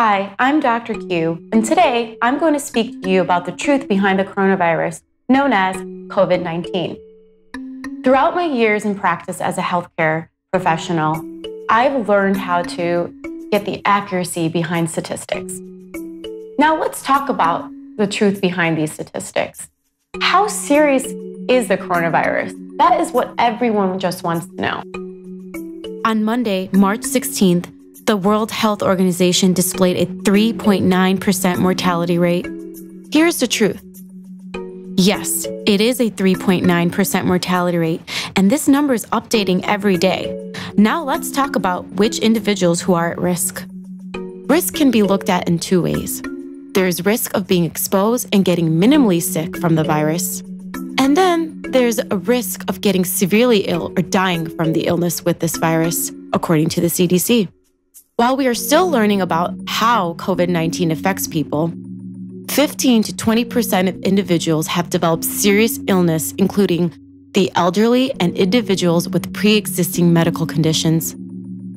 Hi, I'm Dr. Q, and today I'm going to speak to you about the truth behind the coronavirus known as COVID 19. Throughout my years in practice as a healthcare professional, I've learned how to get the accuracy behind statistics. Now, let's talk about the truth behind these statistics. How serious is the coronavirus? That is what everyone just wants to know. On Monday, March 16th, the World Health Organization displayed a 3.9% mortality rate. Here's the truth. Yes, it is a 3.9% mortality rate, and this number is updating every day. Now let's talk about which individuals who are at risk. Risk can be looked at in two ways. There's risk of being exposed and getting minimally sick from the virus. And then there's a risk of getting severely ill or dying from the illness with this virus, according to the CDC. While we are still learning about how COVID 19 affects people, 15 to 20% of individuals have developed serious illness, including the elderly and individuals with pre existing medical conditions.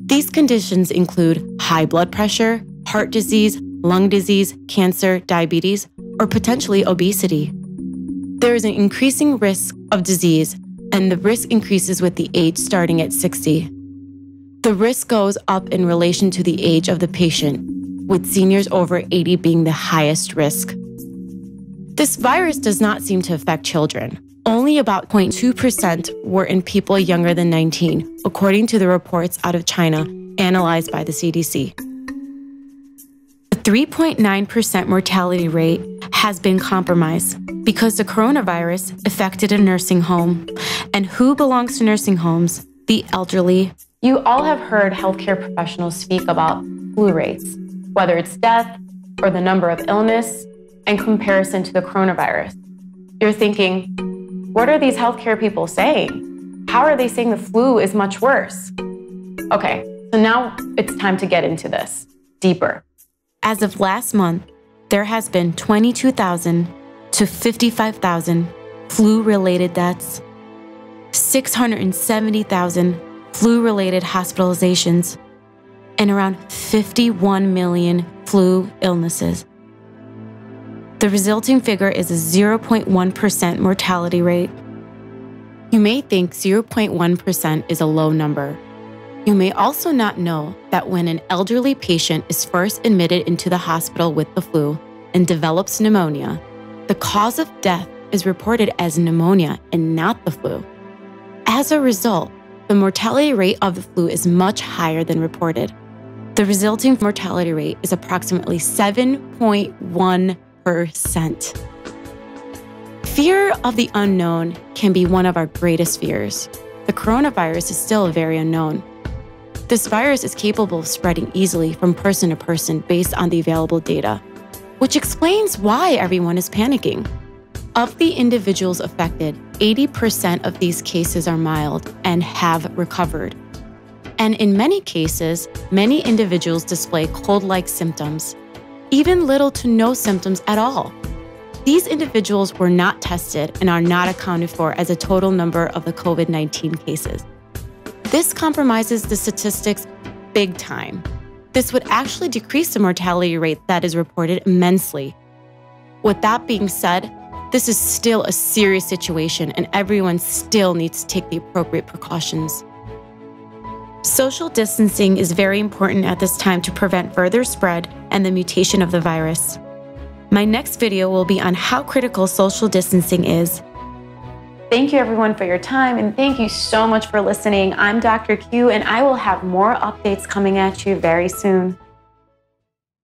These conditions include high blood pressure, heart disease, lung disease, cancer, diabetes, or potentially obesity. There is an increasing risk of disease, and the risk increases with the age starting at 60. The risk goes up in relation to the age of the patient, with seniors over 80 being the highest risk. This virus does not seem to affect children. Only about 0.2% were in people younger than 19, according to the reports out of China analyzed by the CDC. The 3.9% mortality rate has been compromised because the coronavirus affected a nursing home. And who belongs to nursing homes? The elderly, you all have heard healthcare professionals speak about flu rates, whether it's death or the number of illness in comparison to the coronavirus. You're thinking, what are these healthcare people saying? How are they saying the flu is much worse? Okay, so now it's time to get into this deeper. As of last month, there has been 22,000 to 55,000 flu related deaths, 670,000 flu related hospitalizations, and around 51 million flu illnesses. The resulting figure is a 0.1% mortality rate. You may think 0.1% is a low number. You may also not know that when an elderly patient is first admitted into the hospital with the flu and develops pneumonia, the cause of death is reported as pneumonia and not the flu. As a result, the mortality rate of the flu is much higher than reported. The resulting mortality rate is approximately 7.1%. Fear of the unknown can be one of our greatest fears. The coronavirus is still very unknown. This virus is capable of spreading easily from person to person based on the available data, which explains why everyone is panicking. Of the individuals affected, 80% of these cases are mild and have recovered. And in many cases, many individuals display cold like symptoms, even little to no symptoms at all. These individuals were not tested and are not accounted for as a total number of the COVID 19 cases. This compromises the statistics big time. This would actually decrease the mortality rate that is reported immensely. With that being said, this is still a serious situation, and everyone still needs to take the appropriate precautions. Social distancing is very important at this time to prevent further spread and the mutation of the virus. My next video will be on how critical social distancing is. Thank you everyone for your time and thank you so much for listening. I'm Dr. Q and I will have more updates coming at you very soon.